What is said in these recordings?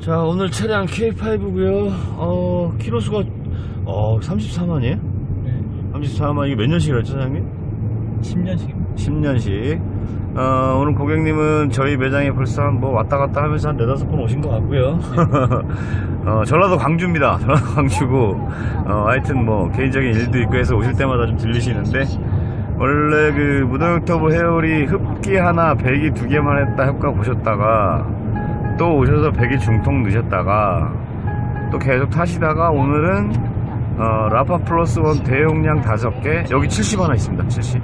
자 오늘 차량 K5고요 어 키로수가 어 34만이에요? 네. 34만 이게 몇 년씩이랬죠 사장님? 10년씩입니다. 10년씩 어, 오늘 고객님은 저희 매장에 벌써 한 뭐 왔다 갔다 하면서 한 네다섯 번 오신 것 같고요 어, 전라도 광주입니다 전라도 광주고 어, 하여튼 뭐 개인적인 일도 있고 해서 오실 때마다 좀 들리시는데 원래 그 무동유튜브 헤어리 흡기 하나 배기 두 개만 했다 효과 보셨다가 또 오셔서 배기 중통 넣으셨다가 또 계속 타시다가 오늘은 어, 라파 플러스 원 대용량 다섯 개 여기 70 하나 있습니다. 70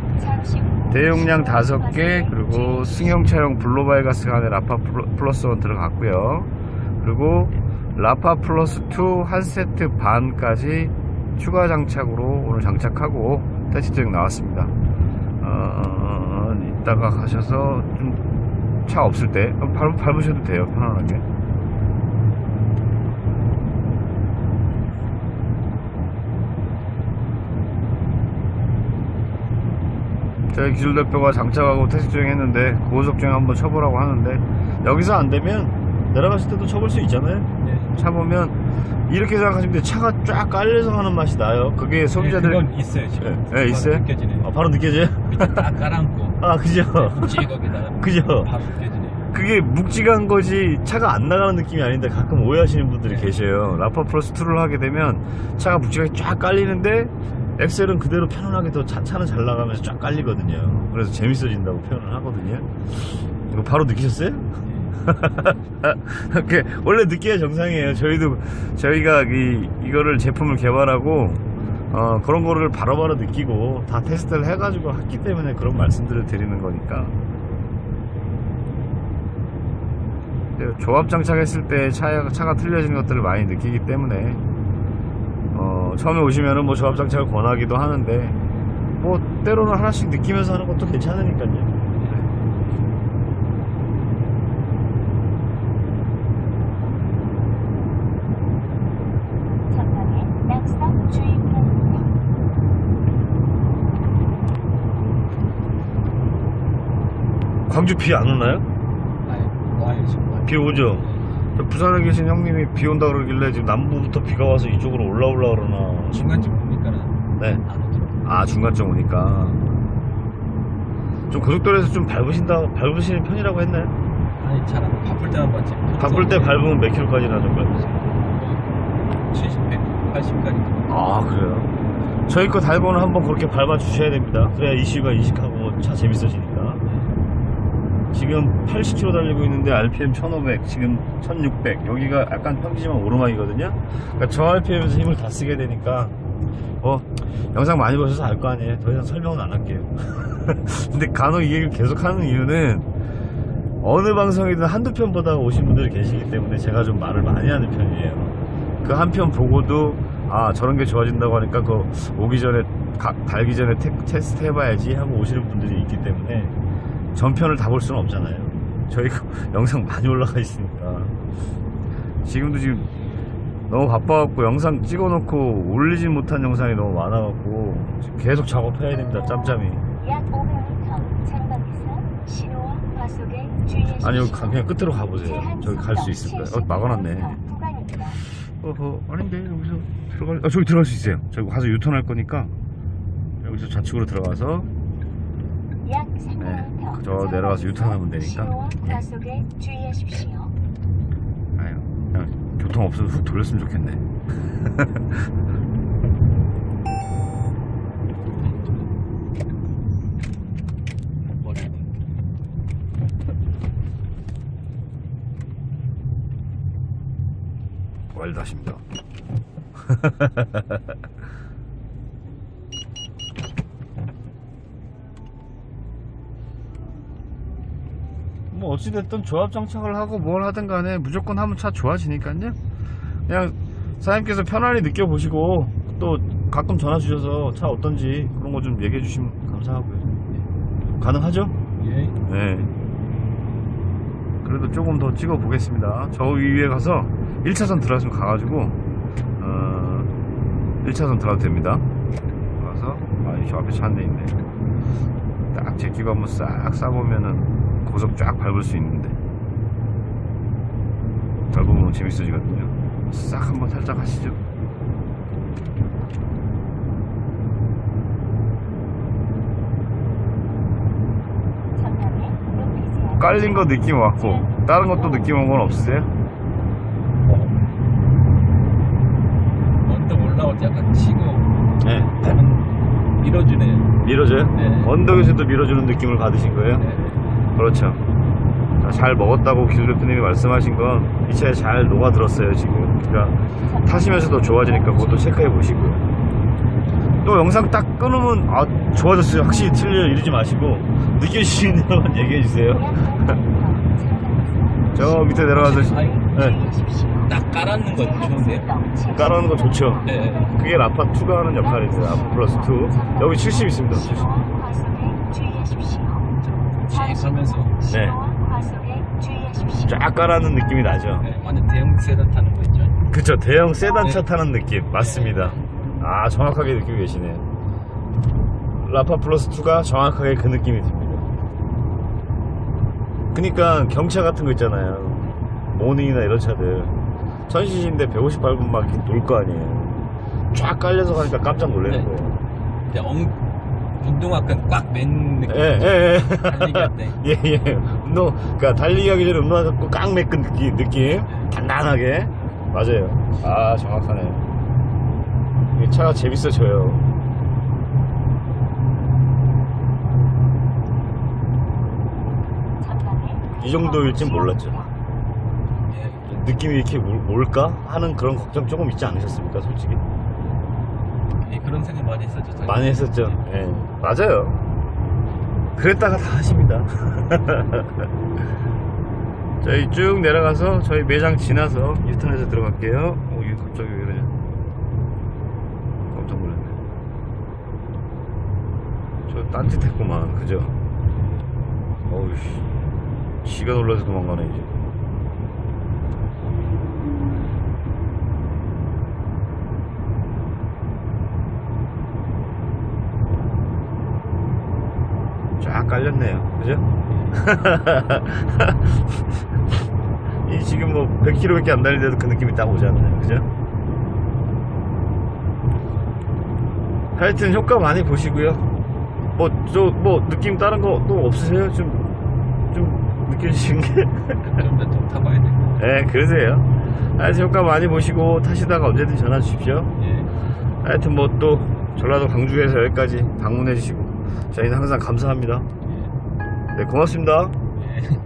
대용량 다섯 개 그리고 승용차용 blow-by 가스가 안에 라파 플러- 플러스 원 들어갔고요. 그리고 라파 플러스 2 한 세트 반까지 추가 장착으로 오늘 장착하고 테스트용 나왔습니다. 어, 이따가 가셔서 좀 차 없을 때 밟, 밟으셔도 돼요 편안하게 저희 기술대표가 장착하고 테스트 중 했는데 고속 중에 한번 쳐보라고 하는데 여기서 안 되면 내려갔을 때도 쳐볼 수 있잖아요 네. 차 보면 이렇게 생각하시면 돼요 차가 쫙 깔려서 하는 맛이 나요 그게 네, 소비자들 그건 있어요 지금. 예, 예, 바로 있어요? 느껴지네. 아, 바로 느껴져요? 밑에 딱 깔아앉고 아 그죠. 그죠 바로. 그게 묵직한 것이 차가 안 나가는 느낌이 아닌데 가끔 오해하시는 분들이 네. 계셔요 라파 플러스 2를 하게 되면 차가 묵직하게 쫙 깔리는데 엑셀은 그대로 편안하게 더 차, 차는 잘 나가면서 쫙 깔리거든요 그래서 재밌어진다고 표현을 하거든요 이거 바로 느끼셨어요? 그 원래 느끼야 정상이에요. 저희도 저희가 이 이거를 제품을 개발하고 어, 그런 거를 바로바로 느끼고 다 테스트를 해가지고 했기 때문에 그런 말씀들을 드리는 거니까. 근데 조합 장착했을 때 차, 차가 틀려지는 것들을 많이 느끼기 때문에 어, 처음에 오시면은 뭐 조합 장착을 권하기도 하는데 뭐 때로는 하나씩 느끼면서 하는 것도 괜찮으니까요. 전방에 낙석 주의보입니다. 광주 비 안 오나요? 아니, 와요 지금. 와요. 비 오죠? 저 부산에 계신 형님이 비 온다 그러길래 지금 남부부터 비가 와서 이쪽으로 올라올라 그러나 중간쯤 보니까는 네. 안 오더라고요. 아 중간쯤 오니까 좀 고속도로에서 좀 밟으신다 밟으시는 편이라고 했나요? 아니 잘 안 바쁠 때만 봤지. 바쁠 때 밟으면 몇 킬로까지나 좀 밟으세요? 70, 100, 80까지. 아 그래요? 저희 거 달고는 한번 그렇게 밟아 주셔야 됩니다 그래야 이슈가 인식하고 차 재밌어지니까 지금 80km 달리고 있는데 RPM 1500 지금 1600 여기가 약간 평지지만 오르막이거든요. 그러니까 저 RPM에서 힘을 다 쓰게 되니까 뭐 영상 많이 보셔서 알 거 아니에요. 더 이상 설명은 안 할게요. 근데 간혹 이 얘기를 계속 하는 이유는 어느 방송이든 한두 편 보다가 오신 분들이 계시기 때문에 제가 좀 말을 많이 하는 편이에요. 그 한 편 보고도 아 저런 게 좋아진다고 하니까 그 오기 전에 가- 달기 전에 테, 테스트 해봐야지 하고 오시는 분들이 있기 때문에 전편을 다 볼 수는 없잖아요. 저희 거 영상 많이 올라가 있으니까. 지금도 지금 너무 바빠갖고 영상 찍어놓고 올리진 못한 영상이 너무 많아갖고 지금 계속 작업해야 됩니다. 짬짬이. 약 500m 장방에서 신호와 과속에 주의하십시오. 아니 여기 가- 그냥 끝으로 가보세요. 저기 갈 수 있을까요? 어 막아놨네. 70km 구간입니다. 어허 아닌데 여기서 들어갈 아 저기 들어갈 수 있어요. 저기 가서 유턴할 거니까 여기서 좌측으로 들어가서 약 300m 네, 저 내려가서 유턴하면 되니까. 주의하십시오. 아유 그냥 교통 없어서 훅 돌렸으면 좋겠네. 와일드하십니다 뭐 어찌됐든 조합 장착을 하고 뭘 하든 간에 무조건 하면 차 좋아지니까요 그냥 사장님께서 편안히 느껴보시고 또 가끔 전화 주셔서 차 어떤지 그런 거 좀 얘기해 주시면 감사하고요 가능하죠? 예. 네. 그래도 조금 더 찍어 보겠습니다. 저 위에 가서 1차선 들어가시면 가가지고, 어, 1차선 들어가도 됩니다. 가서, 아, 저 앞에 차 한 대 있네. 딱 제끼고 한번 싹 싸보면은 고속 쫙 밟을 수 있는데. 밟으면 재밌어지거든요. 싹 한번 살짝 하시죠. 깔린 거 느낌 왔고 다른 것도 느낌 온 건 없으세요? 언덕 올라올 때 약간 치고 네. 약간 밀어주네요. 밀어줘요? 네. 언덕에서도 밀어주는 느낌을 받으신 거예요? 네. 그렇죠. 자, 잘 먹었다고 기술 대표님이 말씀하신 건 이 차에 잘 녹아들었어요 지금. 그러니까 타시면서도 좋아지니까 그것도 체크해 보시고요. 또 영상 딱 끊으면 아 좋아졌어요. 확실히 틀려요. 이러지 마시고 느껴지시는 대로만 얘기해 주세요. 저 밑에 내려가서 네. 딱 깔아놓는 건 좋은데요? 깔아놓는 거 좋죠. 네. 그게 라파 2가 하는 역할이죠. 라파 플러스 2. 여기 70 있습니다. 70. 과속에 주의하십시오. 네. 과속에 주의하십시오. 쫙 깔아놓는 느낌이 나죠. 네, 완전 대형 세단 타는 거 있죠. 그쵸 대형 세단 차 네. 타는 느낌 맞습니다 아 정확하게 느끼고 계시네요 라파 플러스 2가 정확하게 그 느낌이 듭니다 그니까 경차 같은 거 있잖아요 모닝이나 이런 차들 천시신데 158분 막 돌 거 아니에요 쫙 깔려서 가니까 깜짝 놀라는 네. 거예요 엉, 운동화끈 꽉 맨 느낌. 예 예 예. 달리기 할 때. 예 예. 운동 그니까 달리기 하기 전에 운동화 잡고 깡 매끈 느낌, 느낌. 단단하게. 맞아요. 아 정확하네. 이 차가 재밌어져요. 이 정도일진 몰랐죠. 예. 느낌이 이렇게 올- 올까? 하는 그런 걱정 조금 있지 않으셨습니까 솔직히 예, 그런 생각 많이 했었죠. 자기. 많이 했었죠. 예 맞아요. 그랬다가 다 하십니다. 저희 쭉 내려가서 저희 매장 지나서 유턴해서 들어갈게요. 오 이게 갑자기 왜 이러냐. 깜짝 놀랐네. 저 딴짓 했구만 그죠? 어우씨. 지가 놀라서 도망가네 이제 쫙 깔렸네요. 그죠? 이 지금 뭐 100km밖에 안 달리는데도 그 느낌이 딱 오잖아요. 그죠? 하여튼 효과 많이 보시고요. 뭐, 저, 뭐, 느낌 다른 거 또 없으세요? 좀, 좀 느껴지신 게? 좀 더 타봐야 돼. 예, 그러세요. 하여튼 효과 많이 보시고 타시다가 언제든 전화 주십시오. 예. 하여튼 뭐 또 전라도 광주에서 여기까지 방문해 주시고 저희는 항상 감사합니다. 네, 고맙습니다. 예.